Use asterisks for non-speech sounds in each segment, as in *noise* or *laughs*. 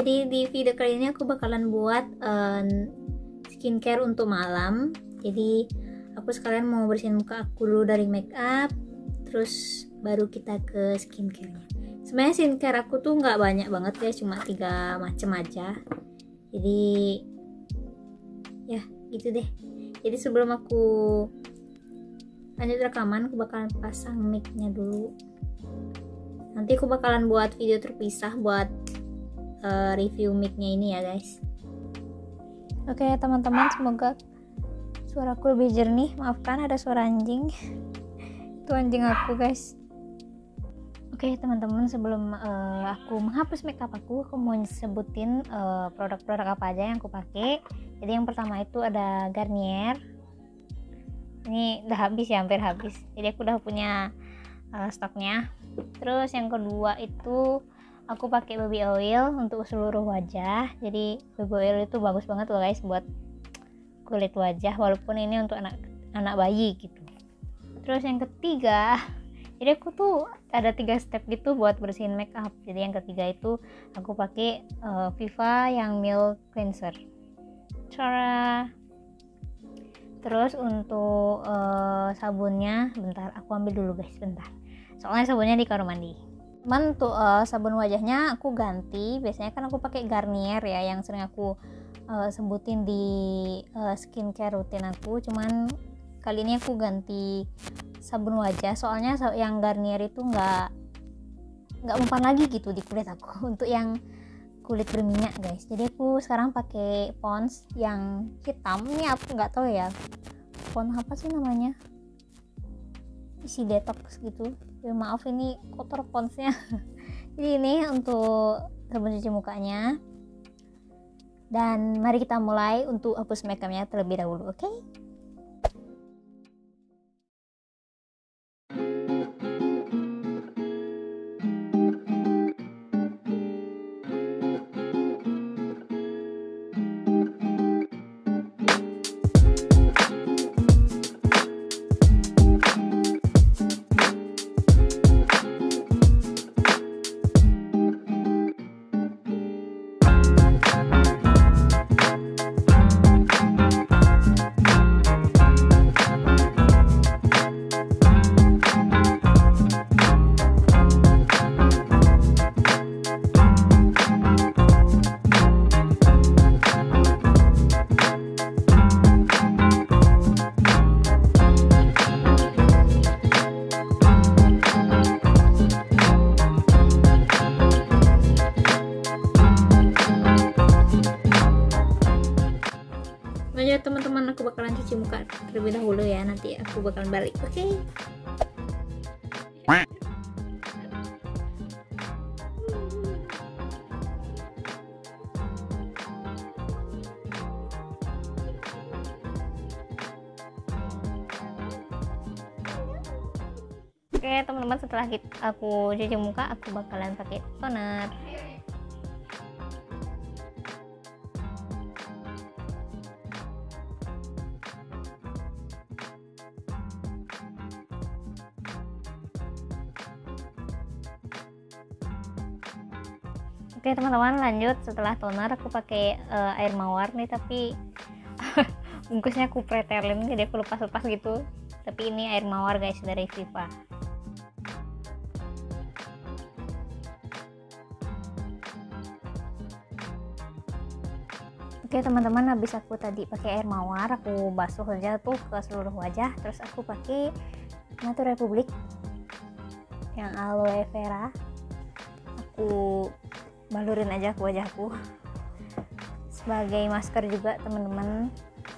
jadi di video kali ini aku bakalan buat uh, skincare untuk malam. Jadi aku sekalian mau bersihin muka aku dulu dari make up, terus baru kita ke skincare-nya. Sebenarnya skincare aku tuh nggak banyak banget ya, cuma tiga macam aja. Jadi ya gitu deh. Jadi sebelum aku lanjut rekaman, aku bakalan pasang mic-nya dulu. Nanti aku bakalan buat video terpisah buat uh, review mic-nya ini ya guys. Oke teman-teman, semoga suaraku lebih jernih. Maafkan ada suara anjing. *laughs* Itu anjing aku guys. Oke teman-teman, sebelum uh, aku menghapus makeup aku, aku mau sebutin produk produk-produk apa aja yang aku pakai. Jadi yang pertama itu ada Garnier. Ini udah habis ya, hampir habis. Jadi aku udah punya uh, stoknya. Terus yang kedua itu aku pakai baby oil untuk seluruh wajah. Jadi baby oil itu bagus banget loh guys buat kulit wajah walaupun ini untuk anak anak bayi gitu. Terus yang ketiga *laughs* jadi aku tuh ada tiga step gitu buat bersihin makeup. Jadi yang ketiga itu aku pakai uh, Viva yang milk cleanser. Cara terus untuk uh, sabunnya bentar aku ambil dulu guys bentar. Soalnya sabunnya di kamar mandi cuman untuk uh, sabun wajahnya aku ganti. Biasanya kan aku pakai Garnier ya yang sering aku uh, sebutin di uh, skincare rutin aku. Cuman kali ini aku ganti sabun wajah. Soalnya yang Garnier itu nggak nggak mempan lagi gitu di kulit aku. *laughs* Untuk yang kulit berminyak guys. Jadi aku sekarang pakai Pons yang hitam. Ini aku nggak tahu ya. Pons apa sih namanya isi detox gitu. Ya maaf ini kotor ponsnya. *laughs* Jadi ini untuk sabun cuci mukanya. Dan mari kita mulai untuk hapus makeupnya terlebih dahulu oke? okay? Ya teman-teman aku bakalan cuci muka terlebih dahulu ya nanti aku bakalan balik oke okay? Oke teman-teman setelah aku cuci muka aku bakalan pakai toner Oke teman-teman lanjut. Setelah toner aku pakai uh, air mawar nih tapi *laughs* bungkusnya aku pretelin jadi aku lepas-lepas gitu. Tapi ini air mawar guys dari Viva Oke teman-teman habis aku tadi pakai air mawar aku basuh aja tuh ke seluruh wajah. Terus aku pakai Natur Republik yang aloe vera. Aku balurin aja ke wajahku. Sebagai masker juga teman-teman.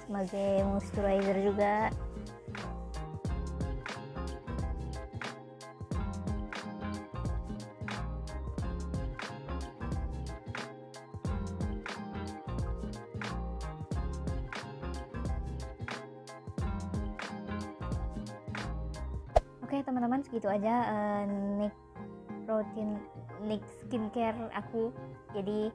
Sebagai moisturizer juga. Oke teman-teman segitu aja uh, nik protein Nick skincare aku. Jadi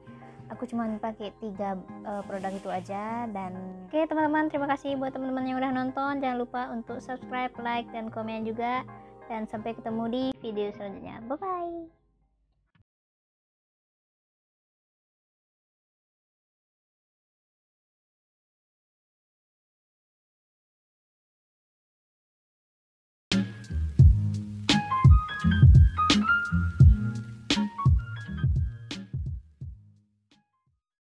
aku cuma pakai tiga uh, produk itu aja dan oke okay, teman-teman terima kasih buat teman-teman yang udah nonton. Jangan lupa untuk subscribe like dan komen juga. Dan sampai ketemu di video selanjutnya. Bye bye